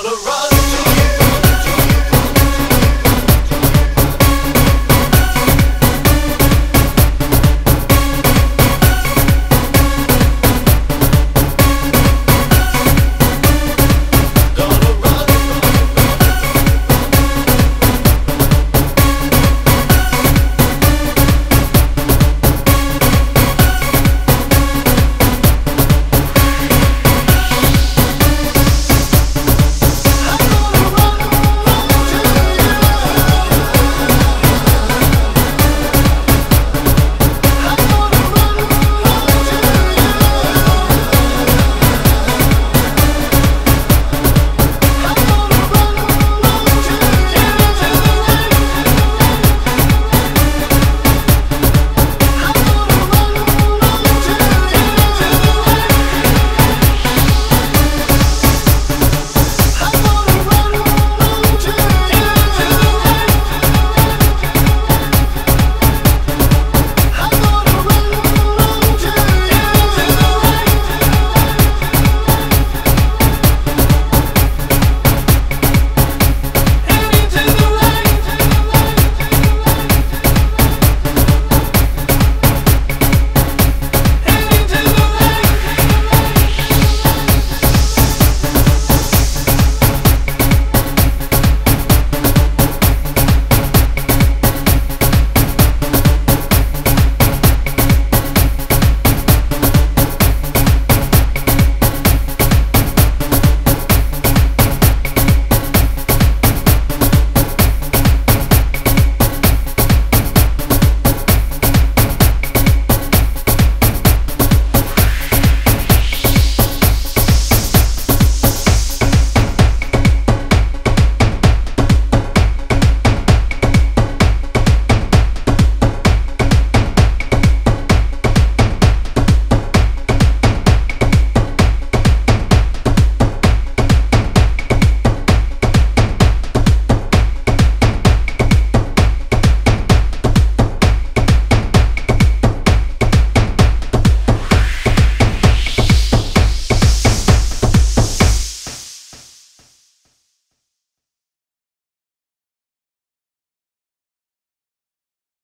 on a run.